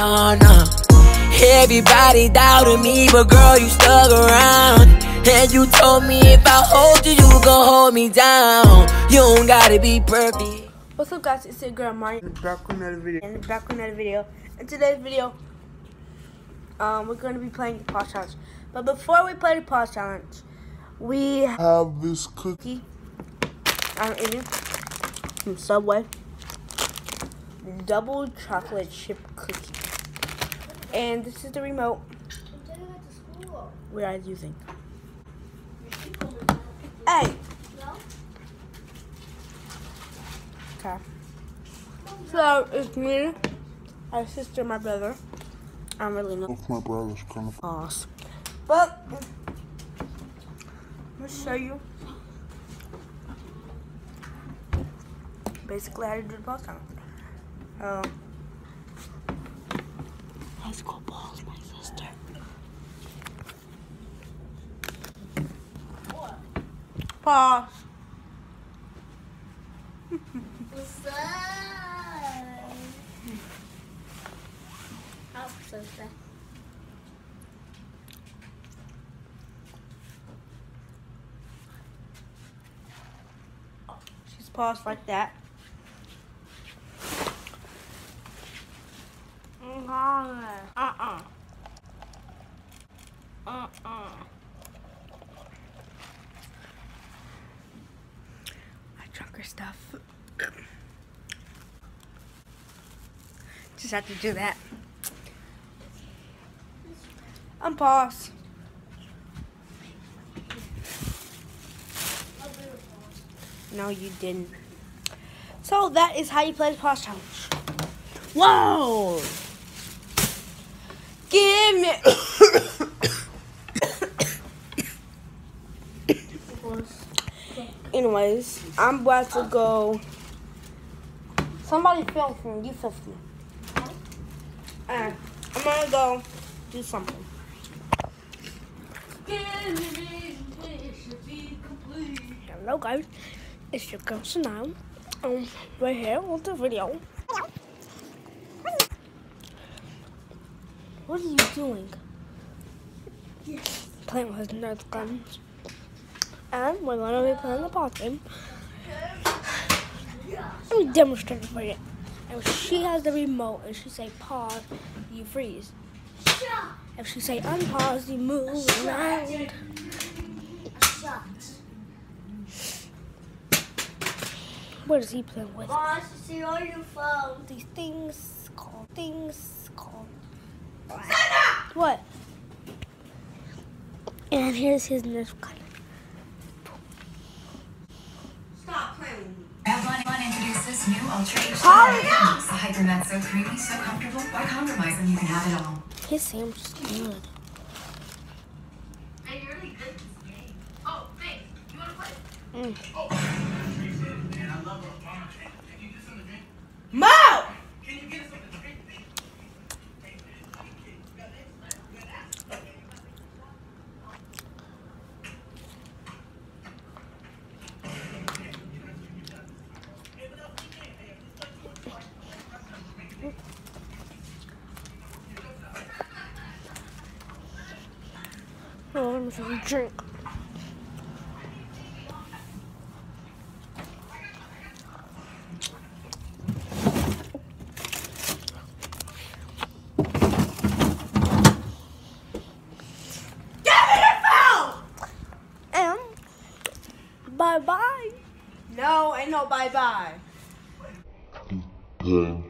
no, no. Everybody doubted me, but girl, you stuck around. And you told me if I hold you, you gon' hold me down. You don't gotta be perfect. What's up guys, it's your girl Marty. Back with another video. And back with another video. In today's video, um, we're gonna be playing the pause challenge. But before we play the pause challenge, we Have this cookie. I'm eating from Subway double chocolate chip cookie. And this is the remote we are using. Hey! Okay. So it's me, my sister, my brother. I'm really not my brothers kind of. boss. But I'm gonna show you basically how to do the boss count. Um, high school balls, my sister. Pause. What's up? Oh, sad. She's paused like that. Her stuff. Just have to do that. I'm paused. No, you didn't. So that is how you play the pause challenge. Whoa! Give me. Anyways, I'm about to go. Somebody film from you film from me. Uh, I'm gonna go do something. Hello guys, it's your girl now. Um, we're here with the video. What are you doing? Playing with Nerf guns. And we're gonna be playing the ball game. Let me demonstrate for you. If she has the remote and she say pause, you freeze. If she say unpause, you move around. What is he playing with? Boss, see on your phone. These things called things called. What? And here's his Nerf gun. Introduces new Ultra HD Sorry. items. The Hypermat so creamy, so comfortable. Why compromise when you can have it all? His sandwich is good. Hey, you're really good at this game. Oh, thanks. You want to play? Mo! Oh, let me have a drink. And bye bye. No, ain't no bye bye. Show.